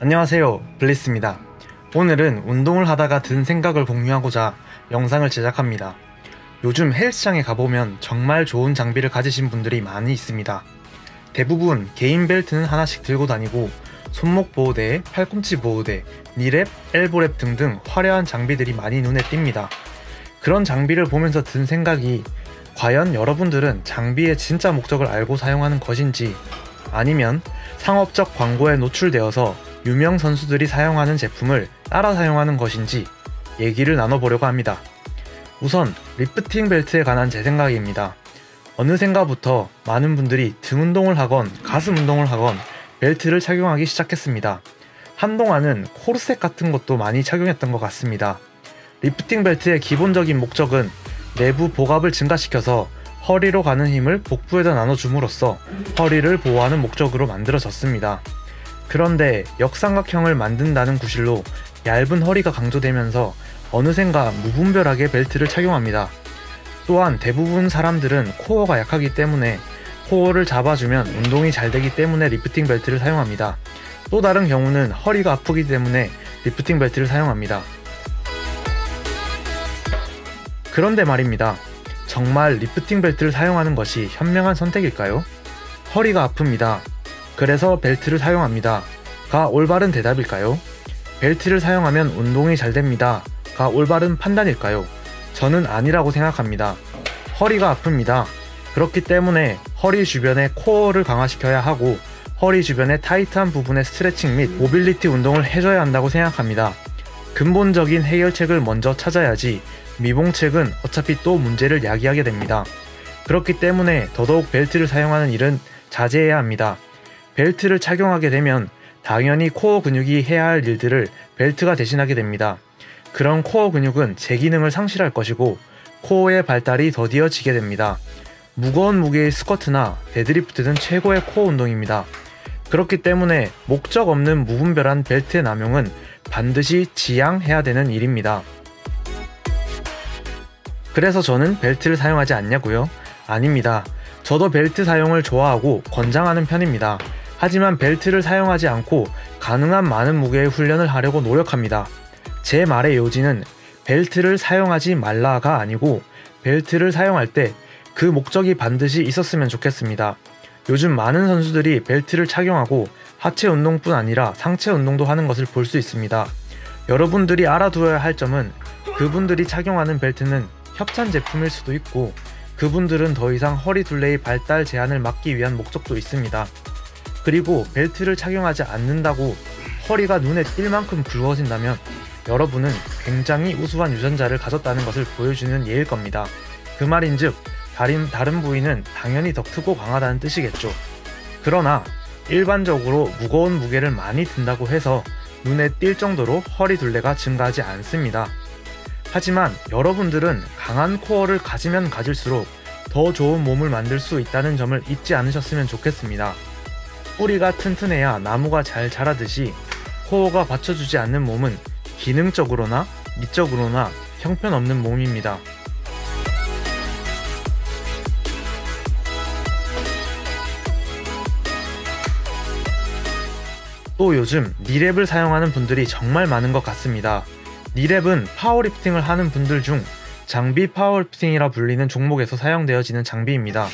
안녕하세요. 블리스입니다. 오늘은 운동을 하다가 든 생각을 공유하고자 영상을 제작합니다. 요즘 헬스장에 가보면 정말 좋은 장비를 가지신 분들이 많이 있습니다. 대부분 개인 벨트는 하나씩 들고 다니고 손목 보호대, 팔꿈치 보호대, 니랩, 엘보랩 등등 화려한 장비들이 많이 눈에 띕니다. 그런 장비를 보면서 든 생각이 과연 여러분들은 장비의 진짜 목적을 알고 사용하는 것인지 아니면 상업적 광고에 노출되어서 유명 선수들이 사용하는 제품을 따라 사용하는 것인지 얘기를 나눠보려고 합니다. 우선 리프팅 벨트에 관한 제 생각입니다. 어느샌가부터 많은 분들이 등 운동을 하건 가슴 운동을 하건 벨트를 착용하기 시작했습니다. 한동안은 코르셋 같은 것도 많이 착용했던 것 같습니다. 리프팅 벨트의 기본적인 목적은 내부 복압을 증가시켜서 허리로 가는 힘을 복부에다 나눠줌으로써 허리를 보호하는 목적으로 만들어졌습니다. 그런데 역삼각형을 만든다는 구실로 얇은 허리가 강조되면서 어느샌가 무분별하게 벨트를 착용합니다. 또한 대부분 사람들은 코어가 약하기 때문에 코어를 잡아주면 운동이 잘 되기 때문에 리프팅 벨트를 사용합니다. 또 다른 경우는 허리가 아프기 때문에 리프팅 벨트를 사용합니다. 그런데 말입니다. 정말 리프팅 벨트를 사용하는 것이 현명한 선택일까요? 허리가 아픕니다. 그래서 벨트를 사용합니다. 가 올바른 대답일까요? 벨트를 사용하면 운동이 잘 됩니다. 가 올바른 판단일까요? 저는 아니라고 생각합니다. 허리가 아픕니다. 그렇기 때문에 허리 주변의 코어를 강화시켜야 하고 허리 주변의 타이트한 부분의 스트레칭 및 모빌리티 운동을 해줘야 한다고 생각합니다. 근본적인 해결책을 먼저 찾아야지 미봉책은 어차피 또 문제를 야기하게 됩니다. 그렇기 때문에 더더욱 벨트를 사용하는 일은 자제해야 합니다. 벨트를 착용하게 되면 당연히 코어 근육이 해야 할 일들을 벨트가 대신하게 됩니다. 그런 코어 근육은 제 기능을 상실할 것이고 코어의 발달이 더디어지게 됩니다. 무거운 무게의 스쿼트나 데드리프트는 최고의 코어 운동입니다. 그렇기 때문에 목적 없는 무분별한 벨트의 남용은 반드시 지양해야 되는 일입니다. 그래서 저는 벨트를 사용하지 않냐고요? 아닙니다. 저도 벨트 사용을 좋아하고 권장하는 편입니다. 하지만 벨트를 사용하지 않고 가능한 많은 무게의 훈련을 하려고 노력합니다. 제 말의 요지는 벨트를 사용하지 말라가 아니고 벨트를 사용할 때 그 목적이 반드시 있었으면 좋겠습니다. 요즘 많은 선수들이 벨트를 착용하고 하체 운동뿐 아니라 상체 운동도 하는 것을 볼 수 있습니다. 여러분들이 알아두어야 할 점은 그분들이 착용하는 벨트는 협찬 제품일 수도 있고 그분들은 더 이상 허리 둘레의 발달 제한을 막기 위한 목적도 있습니다. 그리고 벨트를 착용하지 않는다고 허리가 눈에 띌 만큼 굵어진다면 여러분은 굉장히 우수한 유전자를 가졌다는 것을 보여주는 예일 겁니다. 그 말인즉 다른, 다른 부위는 당연히 더 크고 강하다는 뜻이겠죠. 그러나 일반적으로 무거운 무게를 많이 든다고 해서 눈에 띌 정도로 허리 둘레가 증가하지 않습니다. 하지만 여러분들은 강한 코어를 가지면 가질수록 더 좋은 몸을 만들 수 있다는 점을 잊지 않으셨으면 좋겠습니다. 뿌리가 튼튼해야 나무가 잘 자라듯이 코어가 받쳐주지 않는 몸은 기능적으로나 미적으로나 형편없는 몸입니다. 또 요즘 knee wrap을 사용하는 분들이 정말 많은 것 같습니다. knee wrap은 파워리프팅을 하는 분들 중 장비 파워리프팅이라 불리는 종목에서 사용되어지는 장비입니다.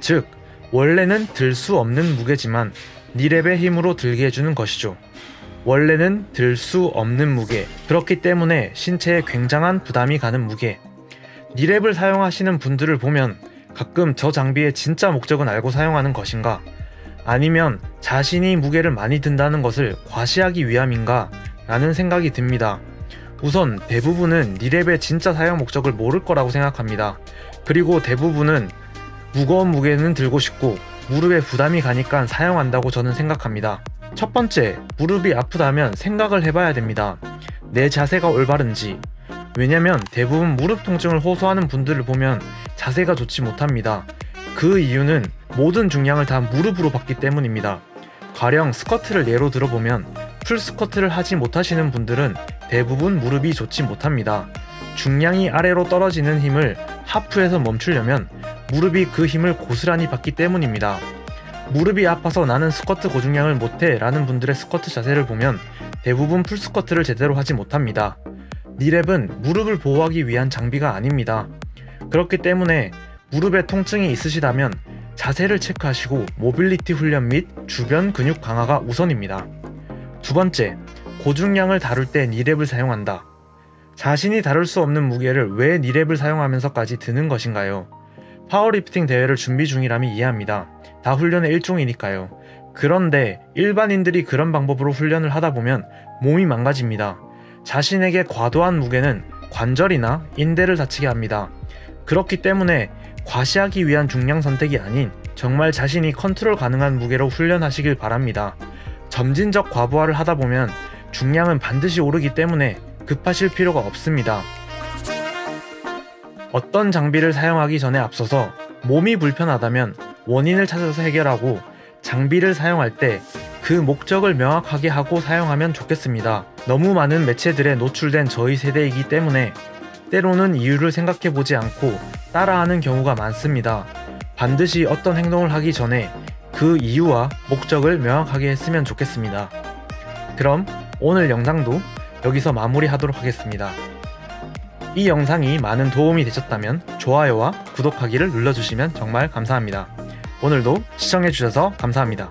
즉, 원래는 들 수 없는 무게지만 니랩의 힘으로 들게 해주는 것이죠. 원래는 들 수 없는 무게. 그렇기 때문에 신체에 굉장한 부담이 가는 무게. 니랩을 사용하시는 분들을 보면 가끔 저 장비의 진짜 목적은 알고 사용하는 것인가? 아니면 자신이 무게를 많이 든다는 것을 과시하기 위함인가? 라는 생각이 듭니다. 우선 대부분은 니랩의 진짜 사용 목적을 모를 거라고 생각합니다. 그리고 대부분은 무거운 무게는 들고 싶고 무릎에 부담이 가니까 사용한다고 저는 생각합니다. 첫 번째, 무릎이 아프다면 생각을 해봐야 됩니다. 내 자세가 올바른지. 왜냐면 대부분 무릎 통증을 호소하는 분들을 보면 자세가 좋지 못합니다. 그 이유는 모든 중량을 다 무릎으로 받기 때문입니다. 가령 스쿼트를 예로 들어보면 풀 스쿼트를 하지 못하시는 분들은 대부분 무릎이 좋지 못합니다. 중량이 아래로 떨어지는 힘을 half에서 멈추려면 무릎이 그 힘을 고스란히 받기 때문입니다. 무릎이 아파서 나는 스쿼트 고중량을 못해 라는 분들의 스쿼트 자세를 보면 대부분 full squat를 제대로 하지 못합니다. knee wrap은 무릎을 보호하기 위한 장비가 아닙니다. 그렇기 때문에 무릎에 통증이 있으시다면 자세를 체크하시고 모빌리티 훈련 및 주변 근육 강화가 우선입니다. 두 번째, 고중량을 다룰 때 knee wrap을 사용한다. 자신이 다룰 수 없는 무게를 왜 knee wrap을 사용하면서까지 드는 것인가요? 파워리프팅 대회를 준비 중이라면 이해합니다. 다 훈련의 일종이니까요. 그런데 일반인들이 그런 방법으로 훈련을 하다 보면 몸이 망가집니다. 자신에게 과도한 무게는 관절이나 인대를 다치게 합니다. 그렇기 때문에 과시하기 위한 중량 선택이 아닌 정말 자신이 컨트롤 가능한 무게로 훈련하시길 바랍니다. 점진적 과부하를 하다 보면 중량은 반드시 오르기 때문에 급하실 필요가 없습니다. 어떤 장비를 사용하기 전에 앞서서 몸이 불편하다면 원인을 찾아서 해결하고 장비를 사용할 때 그 목적을 명확하게 하고 사용하면 좋겠습니다. 너무 많은 매체들에 노출된 저희 세대이기 때문에 때로는 이유를 생각해 보지 않고 따라하는 경우가 많습니다. 반드시 어떤 행동을 하기 전에 그 이유와 목적을 명확하게 했으면 좋겠습니다. 그럼 오늘 영상도 여기서 마무리하도록 하겠습니다. 이 영상이 많은 도움이 되셨다면 좋아요와 구독하기를 눌러주시면 정말 감사합니다. 오늘도 시청해주셔서 감사합니다.